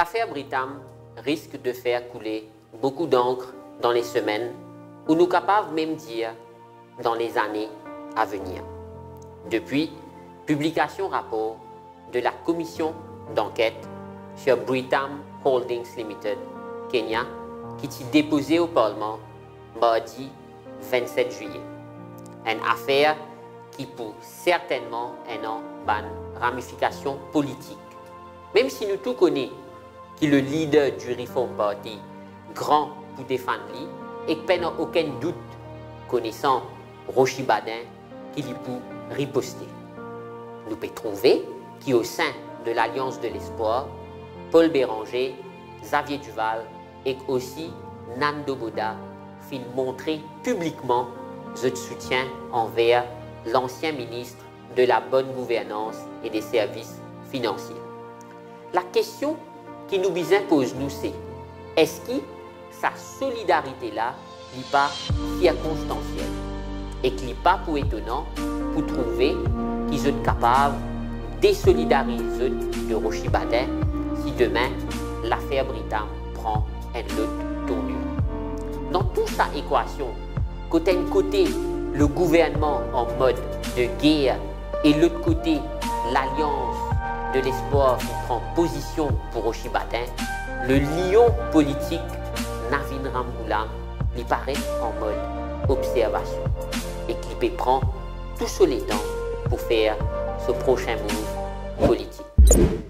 L'affaire Britam risque de faire couler beaucoup d'encre dans les semaines, ou nous capables même dire dans les années à venir. Depuis, publication rapport de la commission d'enquête sur Britam Holdings Limited, Kenya, qui est déposé au Parlement mardi 27 juillet. Une affaire qui pour certainement un une ramification politique. Même si nous tout connaissons qui le leader du Reform Party, grand pour défendre lui, et peine aucun doute connaissant Rochi Badin qui lui peut riposter. Nous pouvons trouver qu'au sein de l'Alliance de l'Espoir, Paul Béranger, Xavier Duval et aussi Nando Boda fin montrer publiquement ce soutien envers l'ancien ministre de la bonne gouvernance et des services financiers. La question qui nous impose, nous, c'est est-ce que sa solidarité-là n'est pas circonstancielle et qu'il n'est pas pour étonnant pour trouver qu'ils sont capables de désolidariser de Rochi si demain l'affaire Britam prend un autre tournure? Dans toute sa équation, côté un côté le gouvernement en mode de guerre et l'autre côté l'alliance de l'espoir qui prend position pour Oshibatin, le lion politique Navin Ramboulam lui paraît en mode observation et qui prendre tout seul temps pour faire ce prochain move politique.